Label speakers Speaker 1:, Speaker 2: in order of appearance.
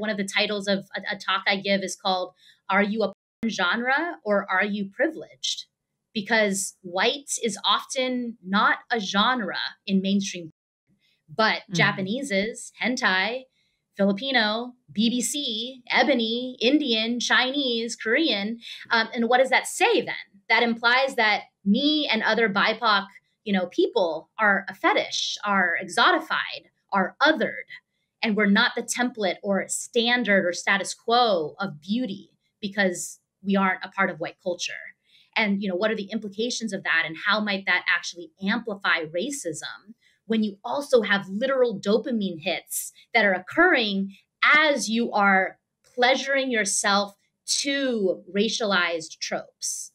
Speaker 1: one of the titles of a, a talk I give is called Are You a Genre or Are You Privileged? Because white is often not a genre in mainstream, but mm. Japanese is, hentai, Filipino, BBC, Ebony, Indian, Chinese, Korean. Um, and what does that say then? That implies that me and other BIPOC, you know, people are a fetish, are exotified, are othered, and we're not the template or standard or status quo of beauty because we aren't a part of white culture. And you know, what are the implications of that, and how might that actually amplify racism? when you also have literal dopamine hits that are occurring as you are pleasuring yourself to racialized tropes.